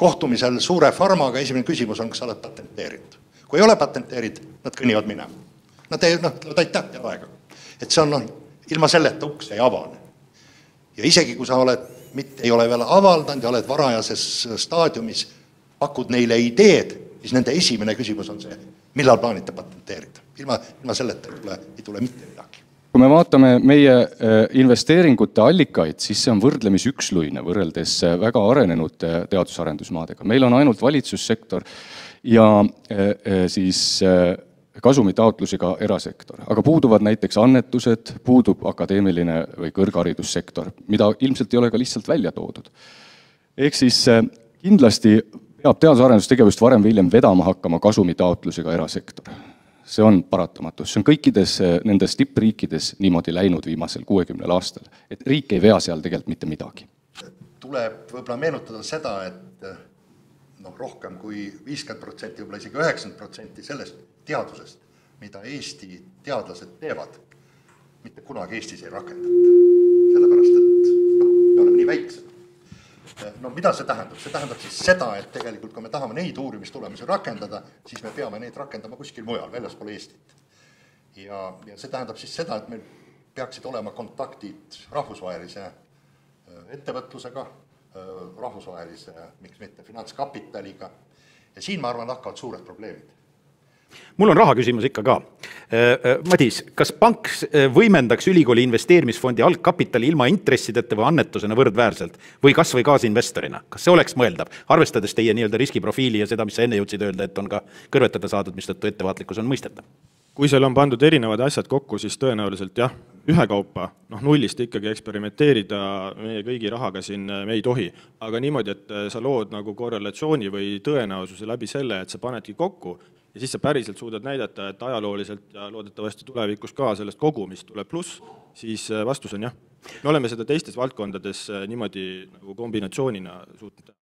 kohtumisel suure farmaga esimene küsimus on, kas sa oled patenteerinud. kui ei ole patenteerinud, nad kõnnivad minema. Nad ei, noh, ütlevad aitäh, tead aega. et see on, noh, ilma selleta uks ei avane. ja isegi, kui sa oled, mitte ei ole veel avaldanud ja oled varajases staadiumis, pakud neile ideed, siis nende esimene küsimus on see, millal plaanite patenteerida. ilma, ilma selleta ei tule, ei tule mitte midagi kui me vaatame meie äh, investeeringute allikaid, siis see on võrdlemisi üksluine võrreldes äh, väga arenenud äh, teadus-arendusmaadega. meil on ainult valitsussektor ja siis kasumitaotlusega erasektor, aga puuduvad näiteks annetused, puudub akadeemiline või kõrgharidussektor, mida ilmselt ei ole ka lihtsalt välja toodud. ehk siis kindlasti peab teadus-arendustegevust varem või hiljem vedama hakkama kasumitaotlusega erasektor see on paratamatus, see on kõikides eh, nendes tippriikides niimoodi läinud viimasel kuuekümnel aastal, et riik ei vea seal tegelikult mitte midagi. tuleb võib-olla meenutada seda, et eh, noh, rohkem kui viiskümmend protsenti, võib-olla isegi üheksakümmend protsenti sellest teadusest, mida Eesti teadlased teevad, mitte kunagi Eestis ei rakendata. sellepärast, et noh, me oleme nii väiksed no mida see tähendab, see tähendab siis seda, et tegelikult kui me tahame neid uurimistulemusi rakendada, siis me peame neid rakendama kuskil mujal, väljaspool Eestit. ja, ja see tähendab siis seda, et meil peaksid olema kontaktid rahvusvahelise äh, ettevõtlusega, äh, rahvusvahelise, miks mitte, finantskapitaliga, ja siin, ma arvan, hakkavad suured probleemid mul on rahaküsimus ikka ka. Äh, äh, Madis, kas pank äh, võimendaks ülikooli investeerimisfondi algkapitali ilma intressideta või annetusena võrdväärselt või kas või kaasinvestorina, kas see oleks mõeldav, arvestades teie nii-öelda riskiprofiili ja seda, mis sa enne jõudsid öelda, et on ka kõrvetada saadud, mistõttu ettevaatlikkus on mõistetav? kui seal on pandud erinevad asjad kokku, siis tõenäoliselt jah, ühekaupa, noh nullist ikkagi eksperimenteerida meie kõigi rahaga siin me ei tohi. aga niimoodi, et sa lood nagu korrelatsiooni või tõenäosuse läbi selle, et sa panedki kokku ja siis sa päriselt suudad näidata, et ajalooliselt ja loodetavasti tulevikus ka sellest kogumist tuleb pluss, siis äh, vastus on jah. me oleme seda teistes valdkondades äh, niimoodi nagu kombinatsioonina suutnud teha.